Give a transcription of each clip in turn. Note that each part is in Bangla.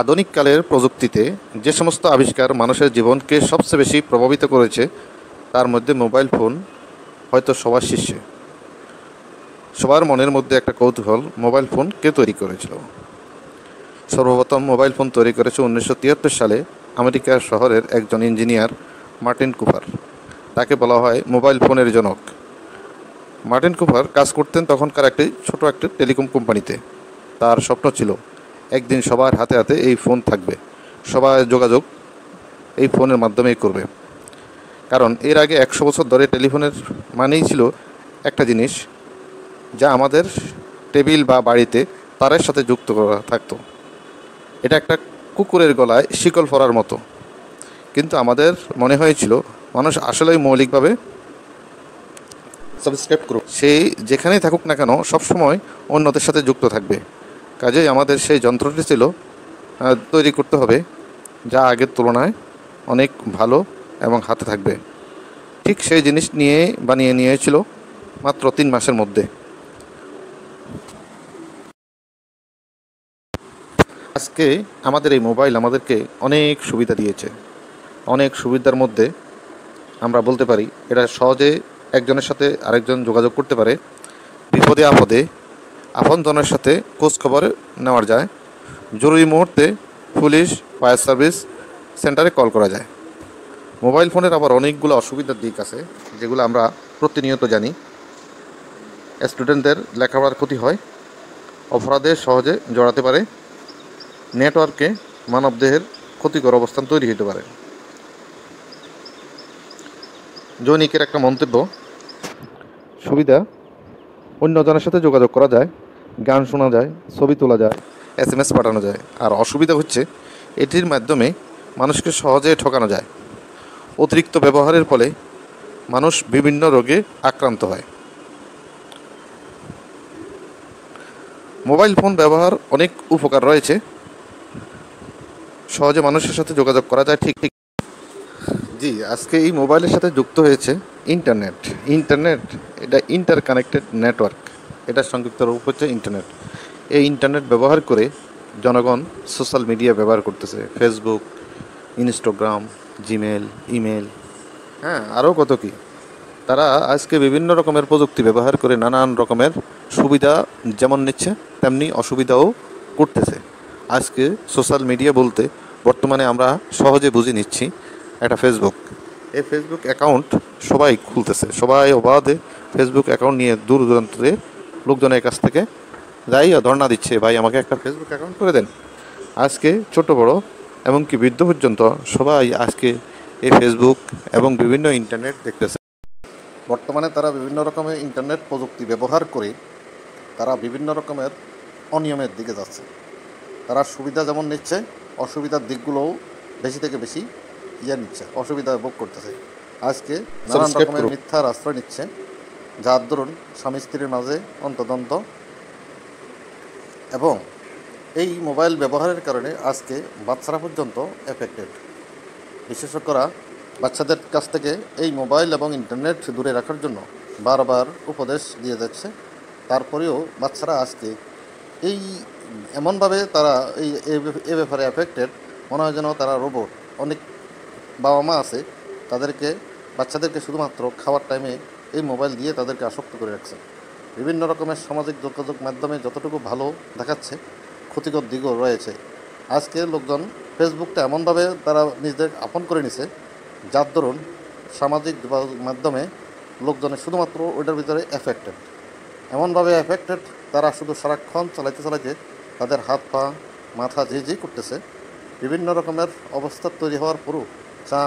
আধুনিক কালের প্রযুক্তিতে যে সমস্ত আবিষ্কার মানুষের জীবনকে সবচেয়ে বেশি প্রভাবিত করেছে, তার মধ্যে মোবাইল ফোন হয়তো সবার শীর্ষে। সবার মনের মধ্যে একটা কৌতূহল মোবাইল ফোন কে তৈরি করেছিল? সর্বপ্রথম মোবাইল ফোন তৈরি করেছে উনিশশো তিয়াত্তর সালে আমেরিকার শহরের একজন ইঞ্জিনিয়ার মার্টিন কুপার। তাকে বলা হয় মোবাইল ফোনের জনক। মার্টিন কুপার কাজ করতেন তখনকার একটি ছোট একটি টেলিকম কোম্পানিতে। তার স্বপ্ন ছিল একদিন সবার হাতে হাতে এই ফোন থাকবে। সবাই যোগাযোগ এই ফোনের মাধ্যমেই করবে। কারণ এর আগে একশো বছর ধরে টেলিফোনের মানেই ছিল একটা জিনিস, যা আমাদের টেবিল বা বাড়িতে তারের সাথে যুক্ত করা থাকতো। এটা একটা কুকুরের গলায় শিকল পরার মতো। কিন্তু আমাদের মনে হয়েছিল, মানুষ আসলেই মৌলিকভাবে সাবস্ক্রাইব করুক। সেই যেখানেই থাকুক না কেন, সবসময় অন্যদের সাথে যুক্ত থাকবে। কাজেই আমাদের সেই যন্ত্রটি ছিল তৈরি করতে হবে, যা আগের তুলনায় অনেক ভালো এবং হাতে থাকবে। ঠিক সেই জিনিস নিয়ে বানিয়ে নিয়েছিল মাত্র তিন মাসের মধ্যে। আজকে আমাদের এই মোবাইল আমাদেরকে অনেক সুবিধা দিয়েছে। অনেক সুবিধার মধ্যে আমরা বলতে পারি এটা সহজে একজনের সাথে আরেকজন যোগাযোগ করতে পারে, বিপদে আপদে আপনজনের সাথে খোঁজ খবর নেওয়া যায়। জরুরি মুহূর্তে পুলিশ, ফায়ার সার্ভিস সেন্টারে কল করা যায়। মোবাইল ফোনের আবার অনেকগুলো অসুবিধার দিক আছে, যেগুলো আমরা প্রতিনিয়ত জানি। স্টুডেন্টদের লেখাপড়ার ক্ষতি হয়, অপরাধে সহজে জড়াতে পারে, নেটওয়ার্কে মানবদেহের ক্ষতিকর অবস্থান তৈরি হতে পারে। জৈনিকের একটা মন্তব্য, সুবিধা, অন্যজনের সাথে যোগাযোগ করা যায়। গান শোনা যায়, ছবি তোলা যায় এস এম এস পাঠানো যায়। আর অসুবিধা হচ্ছে, এটির মাধ্যমে মানুষকে সহজে ঠকানো যায়। অতিরিক্ত ব্যবহারের ফলে মানুষ বিভিন্ন রোগে আক্রান্ত হয়। মোবাইল ফোন ব্যবহার অনেক উপকার রয়েছে। সহজে মানুষের সাথে যোগাযোগ করা যায় ঠিক ঠিক। জি, আজকে এই মোবাইলের সাথে যুক্ত হয়েছে ইন্টারনেট। ইন্টারনেট, এটা ইন্টার কানেক্টেড নেটওয়ার্ক এটার সংযুক্ত রূপ হচ্ছে ইন্টারনেট এই ইন্টারনেট ব্যবহার করে জনগণ সোশ্যাল মিডিয়া ব্যবহার করতেছে। ফেসবুক ইনস্টাগ্রাম জিমেল ইমেল হ্যাঁ আরও কত কি। তারা আজকে বিভিন্ন রকমের প্রযুক্তি ব্যবহার করে নানান রকমের সুবিধা যেমন নিচ্ছে, তেমনি অসুবিধাও করতেছে। আজকে সোশ্যাল মিডিয়া বলতে বর্তমানে আমরা সহজে বুঝে নিচ্ছি একটা ফেসবুক এই ফেসবুক অ্যাকাউন্ট সবাই খুলতেছে। সবাই অবাধে ফেসবুক অ্যাকাউন্ট নিয়ে দূর দূরান্তে লোকজনের কাছ থেকে। যাই ধর্ণা দিচ্ছে। ভাই আমাকে একটা ফেসবুক অ্যাকাউন্ট করে দেন। আজকে ছোট বড় এমনকি বৃদ্ধ পর্যন্ত সবাই আজকে এই ফেসবুক এবং বিভিন্ন ইন্টারনেট দেখতেছে। বর্তমানে তারা বিভিন্ন রকমের ইন্টারনেট প্রযুক্তি ব্যবহার করে তারা বিভিন্ন রকমের অনিয়মের দিকে যাচ্ছে। তারা সুবিধা যেমন নিচ্ছে অসুবিধার দিকগুলোও বেশি থেকে বেশি ইয়ে নিচ্ছে অসুবিধা ভোগ করতেছে। আজকে নানান রকমের মিথ্যার আশ্রয় নিচ্ছে। যার দরুন স্বামী স্ত্রীর মাঝে অন্তদন্ত এবং এই মোবাইল ব্যবহারের কারণে আজকে বাচ্চারা পর্যন্ত এফেক্টেড। বিশেষজ্ঞরা বাচ্চাদের কাছ থেকে এই মোবাইল এবং ইন্টারনেট দূরে রাখার জন্য বারবার উপদেশ দিয়ে যাচ্ছে। তারপরেও বাচ্চারা আজকে এই এমনভাবে তারা এই এ- ব্যাপারে অ্যাফেক্টেড মনে হয় যেন তারা রোবট। অনেক বাবা মা আছে, তাদেরকে বাচ্চাদেরকে শুধুমাত্র খাওয়ার টাইমে এই মোবাইল দিয়ে তাদেরকে আসক্ত করে রাখছে। বিভিন্ন রকমের সামাজিক যোগাযোগ মাধ্যমে যতটুকু ভালো দেখাচ্ছে, ক্ষতিকর দিকও রয়েছে। আজকে লোকজন ফেসবুকটা এমনভাবে তারা নিজেদের আপন করে নিছে, যার দরুন সামাজিক যোগাযোগ মাধ্যমে লোকজনের শুধুমাত্র ওইটার ভিতরে এফেক্টেড এমনভাবে এফেক্টেড তারা শুধু সারাক্ষণ চালাইতে চালাইতে তাদের হাত পা, মাথা যে যে করতেছে, বিভিন্ন রকমের অবস্থা তৈরি হওয়ার পরেও চা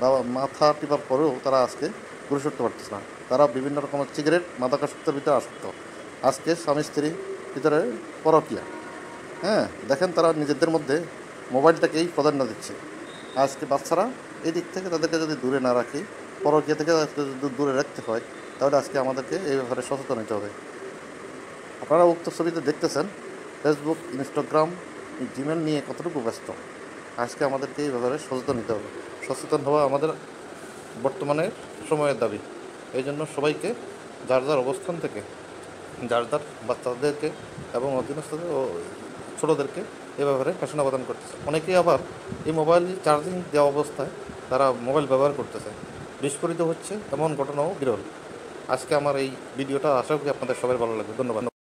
বা মাথা টিপার পরেও তারা আজকে ঘুরে সরতে পারতেছে না তারা বিভিন্ন রকমের সিগারেট মাদকাসক্তের ভিতরে আসক্ত। আজকে স্বামী, স্ত্রী, ভিতরে পরকিয়া। হ্যাঁ দেখেন তারা নিজেদের মধ্যে মোবাইলটাকেই প্রাধান্য দিচ্ছে। আজকে বাচ্চারা এই দিক থেকে তাদেরকে যদি দূরে না রাখি, পরকিয়া থেকে যদি দূরে রাখতে হয়, তাহলে আজকে আমাদেরকে এই ব্যাপারে সচেতন হতে হবে। আপনারা উক্ত ছবিতে দেখতেছেন ফেসবুক ইনস্টাগ্রাম জিমেল নিয়ে কতটুকু ব্যস্ত। আজকে আমাদেরকে এই ব্যাপারে সচেতন হতে হবে। সচেতন হওয়া আমাদের বর্তমানে সময়ের দাবি। এই জন্য সবাইকে যার যার অবস্থান থেকে, যার যার বাচ্চাদেরকে এবং অধীনস্থদের ও ছোটোদেরকে এ ব্যাপারে ঘোষণা প্রদান করতেছে। অনেকেই আবার এই মোবাইল চার্জিং দেওয়া অবস্থায় তারা মোবাইল ব্যবহার করতেছে। বিস্ফোরিত হচ্ছে এমন ঘটনাও বিরল। আজকে আমার এই ভিডিওটা, আশা করি আপনাদের সবাই ভালো লাগবে। ধন্যবাদ।